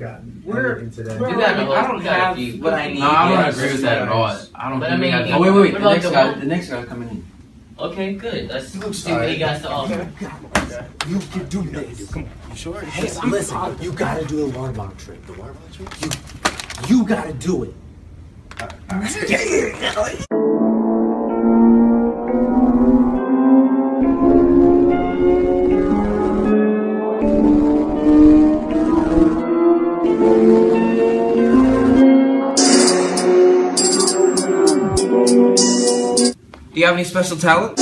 gotten We're- anything today. we're- You got a I don't you have what I need. No, I don't Yes. agree with that at all. I don't But think I we mean, got. Oh wait, wait, wait. What The about next the guy, one- the next guy coming in. Okay, good. Let's see what he got to offer. You can do this. Come on. You sure? Hey, listen, you gotta do the water bottle trick. The water bottle trick? You, you gotta do it. Do you have any special talent?